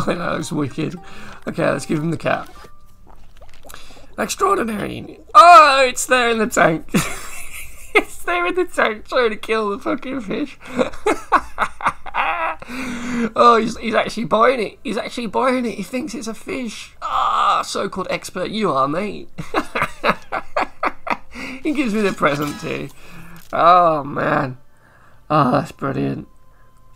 Think that looks wicked. Okay, let's give him the cat. Extraordinary. Oh, it's there in the tank. it's there in the tank trying to kill the fucking fish. oh, he's, he's actually buying it. He's actually buying it. He thinks it's a fish. Ah, oh, so-called expert you are, mate. he gives me the present too. Oh, man. Oh, that's brilliant.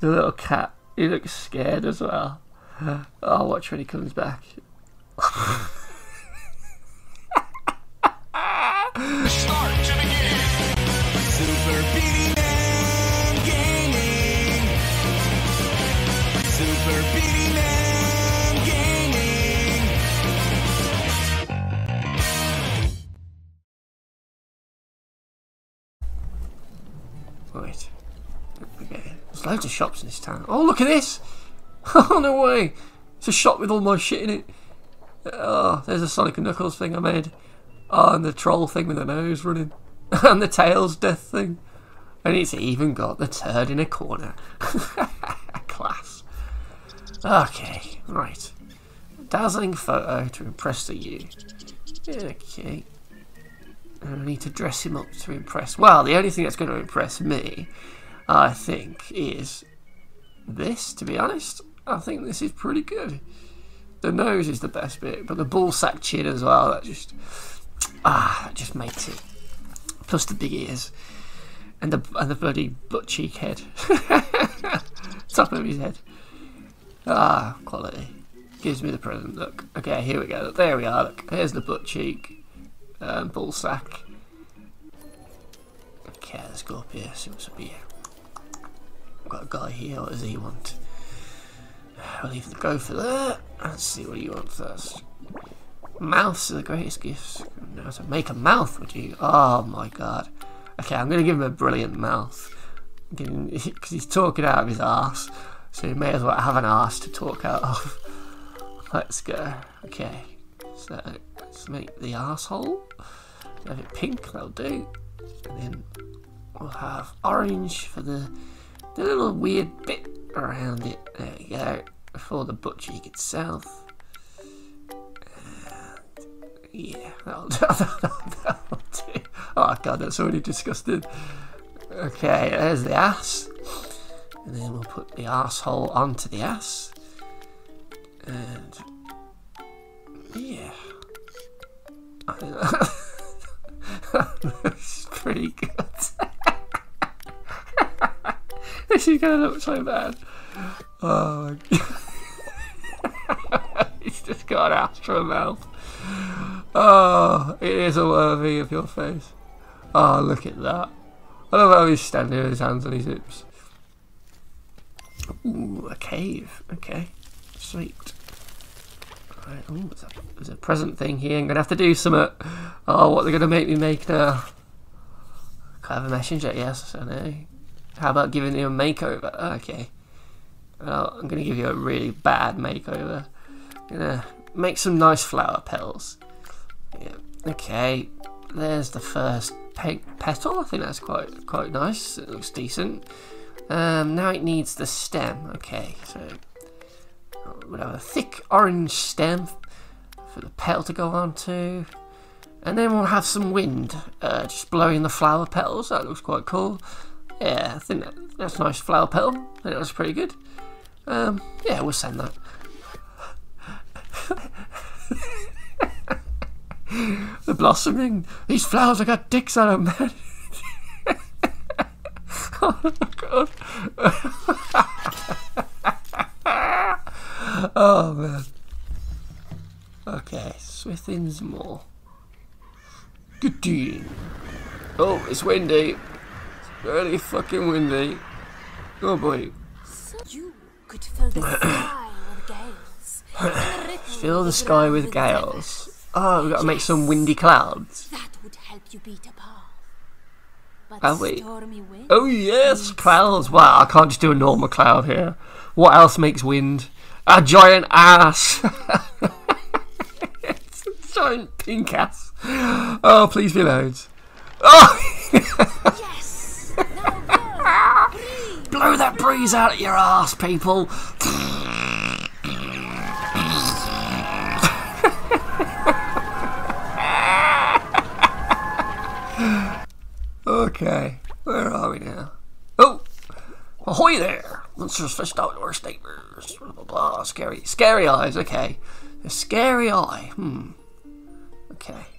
The little cat. He looks scared as well. Uh, I'll watch when he comes back. Right. Okay. There's loads of shops in this town. Oh, look at this! Oh, no way! It's a shop with all my shit in it. Oh, there's a Sonic and Knuckles thing I made. Oh, and the troll thing with the nose running. and the Tails death thing. And it's even got the turd in a corner. Class. Okay, right. Dazzling photo to impress the you. Okay. I need to dress him up to impress. Well, the only thing that's going to impress me, I think, is this, to be honest. I think this is pretty good. The nose is the best bit, but the ball sack chin as well, that just. Ah, that just makes it. Plus the big ears. And the, and the bloody butt cheek head. Top of his head. Ah, quality. Gives me the present. Look. Okay, here we go. There we are. Look. Here's the butt cheek. Um, ball sack. Okay, let's go up here. See what's up here. I've got a guy here. What does he want? I'll even go for that. Let's see what you want first. Mouths are the greatest gifts. Now to make a mouth, would you? Oh my god. Okay, I'm going to give him a brilliant mouth. Because he's talking out of his ass. So he may as well have an ass to talk out of. Let's go. Okay. So let's make the asshole. Have it pink, that'll do. And then we'll have orange for the, the little weird bit around it. There we go. For the butt cheek itself. Yeah, that'll, that'll, do. Oh god, that's already disgusting. Okay, there's the ass. And then we'll put the asshole onto the ass. And yeah. That's pretty good. this is gonna look so bad. Oh. He's just got an ass for mouth. Oh, it is a worthy of your face. Oh, look at that. I love how he's standing with his hands on his hips. Ooh, a cave. Okay, sweet. Right, oh, there's a, there's a present thing here. I'm gonna have to do something. Uh, oh, what they're gonna make me make now? Clever messenger, yes, I know. How about giving you a makeover? Okay. Well, I'm gonna give you a really bad makeover. I'm gonna make some nice flower petals. Yeah. Okay. There's the first pe petal. I think that's quite quite nice. It looks decent. Um, now it needs the stem. Okay, so we'll have a thick orange stem for the petal to go onto. And then we'll have some wind uh, just blowing the flower petals. That looks quite cool. Yeah, I think that, that's a nice flower petal. I think that was pretty good. Um, yeah, we'll send that. the blossoming. These flowers have got dicks on them, man. oh, God. oh, man. Okay, Swithins more. Good deal. Oh, it's windy. It's really fucking windy. Oh boy. Could fill the sky with gales. Fill the sky with gales. Oh, we've got to make some windy clouds. That would help you beat a path. But Have we? stormy wind Oh yes, clouds. Wow, I can't just do a normal cloud here. What else makes wind? A giant ass. it's a giant pink ass. Oh, please be loads. Oh, Blow that breeze out of your ass, people. okay, where are we now? Oh, ahoy there! monsters! Fished out our statements. Blah, blah, blah. Scary, scary eyes. Okay, the scary eye. Hmm. Okay.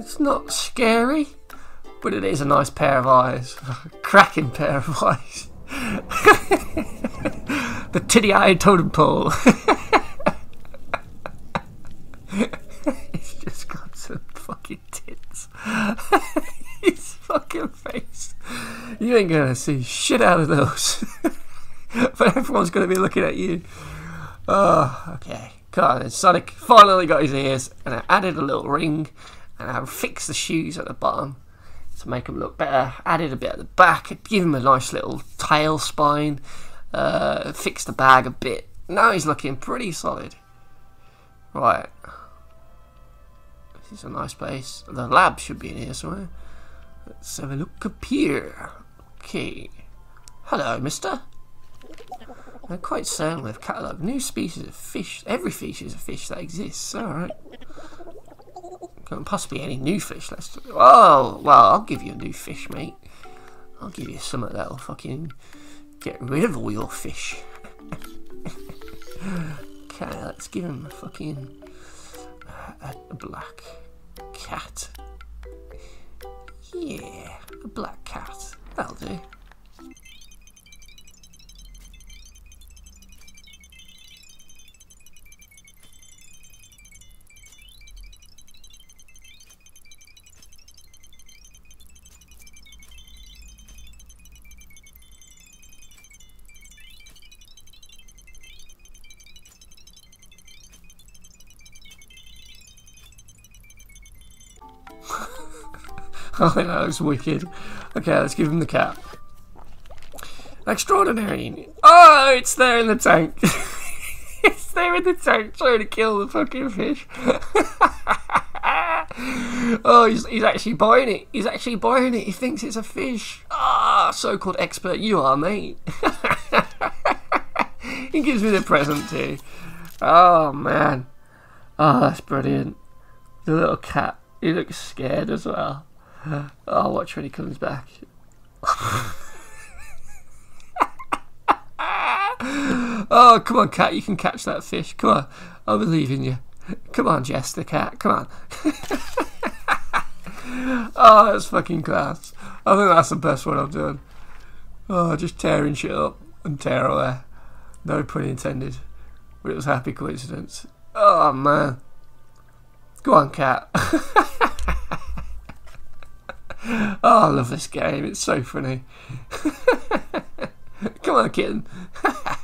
It's not scary, but it is a nice pair of eyes. Cracking pair of eyes. the titty eyed totem pole. it's just got some fucking tits. His fucking face. You ain't gonna see shit out of those. but everyone's gonna be looking at you. Oh, okay. God, Sonic finally got his ears, and I added a little ring, and I fixed the shoes at the bottom to make them look better. Added a bit at the back, give him a nice little tail spine, uh, fixed the bag a bit. Now he's looking pretty solid. Right. This is a nice place. The lab should be in here somewhere. Let's have a look up here. Okay. Hello, mister. They're quite certain we've catalogued new species of fish, every species of fish that exists. Alright. Can't possibly any new fish. Let's. Oh, well, I'll give you a new fish, mate. I'll give you something that'll fucking get rid of all your fish. okay, let's give him a fucking. A black cat. Yeah, a black cat. That'll do. Oh, that looks wicked. Okay, let's give him the cat. Extraordinary. Oh, it's there in the tank. it's there in the tank trying to kill the fucking fish. oh, he's, he's actually buying it. He's actually buying it. He thinks it's a fish. Ah, so-called expert you are, mate. he gives me the present too. Oh, man. Oh, that's brilliant. The little cat. He looks scared as well. I'll watch when he comes back. oh, come on, cat. You can catch that fish. Come on. I believe in you. Come on, Jess the cat. Come on. oh, that's fucking class. I think that's the best one I've done. Oh, just tearing shit up and Tearaway. No pun intended. But it was a happy coincidence. Oh, man. Go on, cat. Oh, I love this game. It's so funny. Come on, kitten.